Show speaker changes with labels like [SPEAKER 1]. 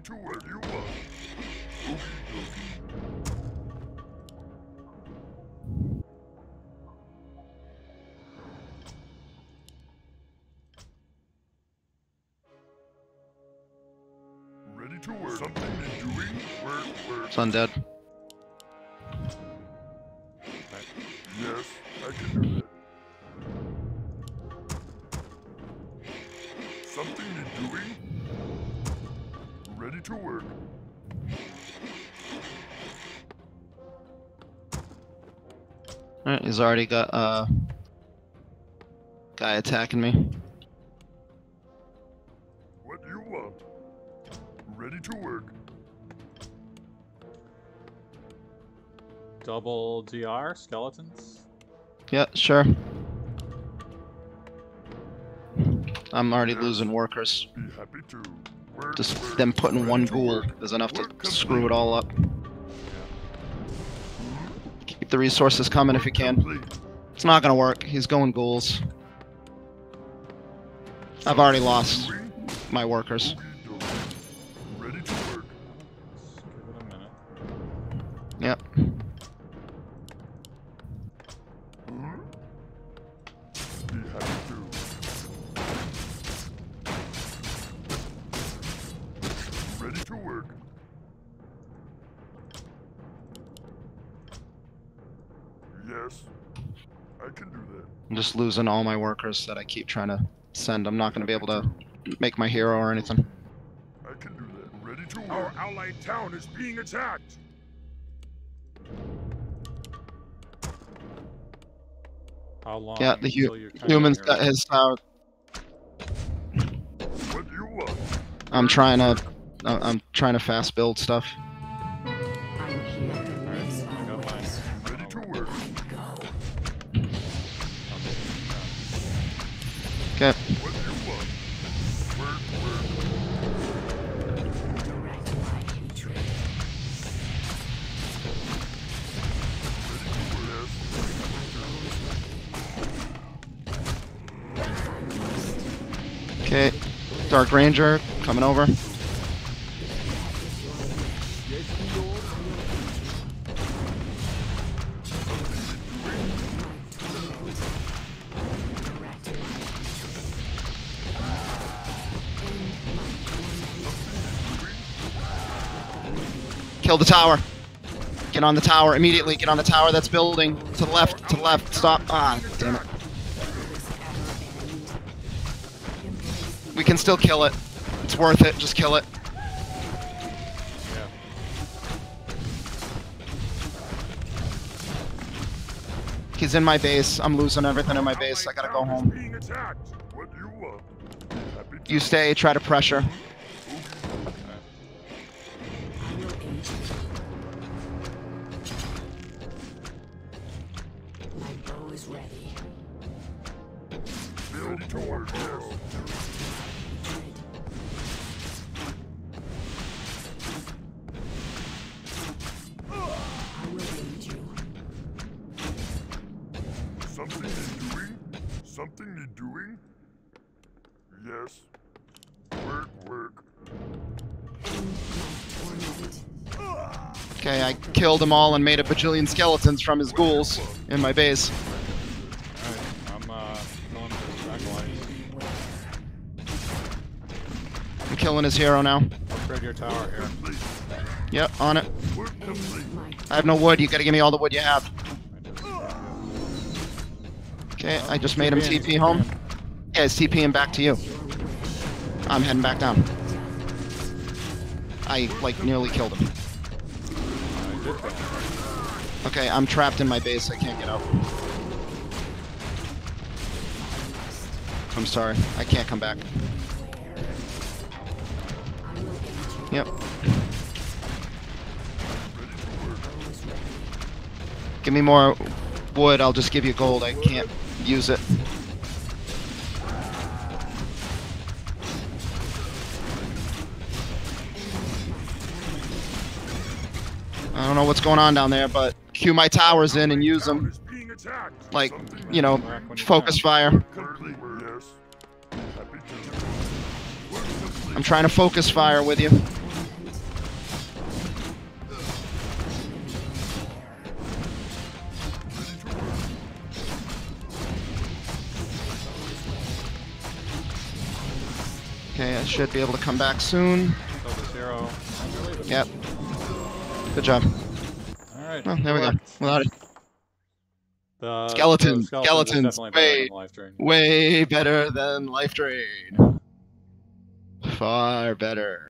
[SPEAKER 1] Ready to work. You want? Ready to work. Something need doing? Where, where?
[SPEAKER 2] It's undead.
[SPEAKER 1] Yes, I can do that. Something need doing? Ready to work.
[SPEAKER 2] Alright, he's already got uh guy attacking me.
[SPEAKER 1] What do you want? Ready to work.
[SPEAKER 3] Double DR skeletons.
[SPEAKER 2] Yeah, sure. I'm already losing workers.
[SPEAKER 1] Be happy to.
[SPEAKER 2] Just them putting one ghoul is enough to screw it all up. Keep the resources coming if you can. It's not gonna work. He's going ghouls. I've already lost my workers.
[SPEAKER 1] Okey Ready to. Yes, I can do that.
[SPEAKER 2] I'm just losing all my workers that I keep trying to send. I'm not gonna be able to make my hero or anything.
[SPEAKER 1] I can do that. Ready to work. Our allied town is being attacked.
[SPEAKER 3] How long?
[SPEAKER 2] Yeah, the hu-
[SPEAKER 3] until you're
[SPEAKER 2] Humans got his tower.
[SPEAKER 1] What do you want?
[SPEAKER 2] I'm trying to. I'm trying to fast build stuff. Okay. Okay. Dark Ranger coming over. Kill the tower. Get on the tower immediately. Get on the tower that's building. To the left. To the left. Stop. Ah, damn it. We can still kill it. It's worth it. Just kill it. He's in my base. I'm losing everything in my base. I gotta go home.
[SPEAKER 1] is Being attacked. What do you want? Happy to.
[SPEAKER 2] You stay. Try to pressure.
[SPEAKER 4] My bow is ready.
[SPEAKER 1] Ready to Something need doing? Something need doing? Yes. Work, work.
[SPEAKER 4] End my torment.
[SPEAKER 2] Okay, I killed them all and made a bajillion skeletons from his ghouls in my base.
[SPEAKER 3] I'm uh going for Dragonlight.
[SPEAKER 2] I'm killing his hero now.
[SPEAKER 3] Upgrade your tower here.
[SPEAKER 2] Yep, on it.
[SPEAKER 1] Work complete.
[SPEAKER 4] End my
[SPEAKER 2] I have no wood. You gotta give me all the wood you have. Okay, I just made him
[SPEAKER 3] TP
[SPEAKER 2] home. Yeah, he's TPing back to you. I'm heading back down. I, like, nearly killed him.
[SPEAKER 3] I did kill him.
[SPEAKER 2] Okay, I'm trapped in my base. I can't get out. I'm sorry. I can't come back. Yep. Give me more wood. I'll just give you gold. I can't use it. I don't know what's going on down there, but cue my towers in and use them. Like, you know, focus fire. I'm trying to focus fire with you. Okay, I should be able to come back soon.
[SPEAKER 3] Zero. And you're leaving.
[SPEAKER 2] Yep. Good job.
[SPEAKER 3] Alright.
[SPEAKER 2] Oh, there we go. Without it.
[SPEAKER 3] The,
[SPEAKER 2] Skeleton,
[SPEAKER 3] the skeleton
[SPEAKER 2] skeletons,
[SPEAKER 3] definitely better life drain.
[SPEAKER 2] Way better than Life Drain. Far better.